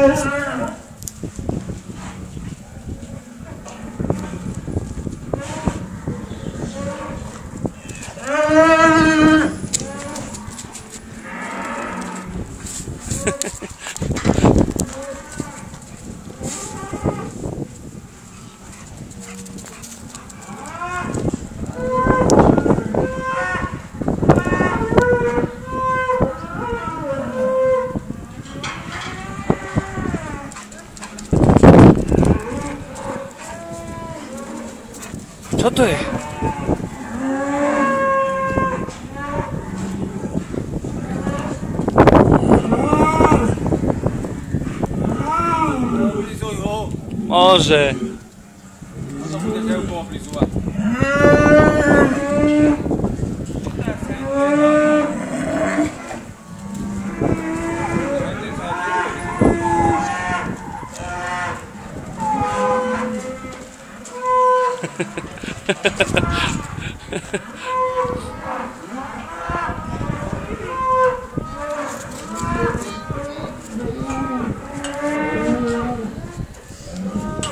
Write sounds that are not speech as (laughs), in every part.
Ha ha ha. Co to je? Oblizuj ho. Może. No to bude (laughs)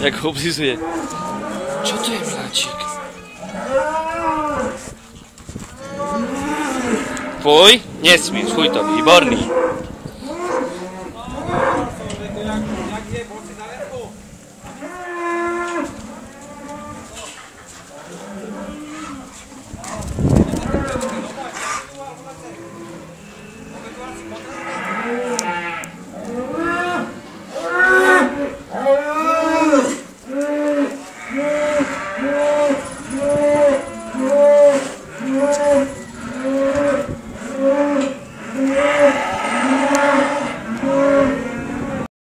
Jak ho oblizuje. Čo to je, mláčik? Fuj, nesmieš, fuj to, výborný.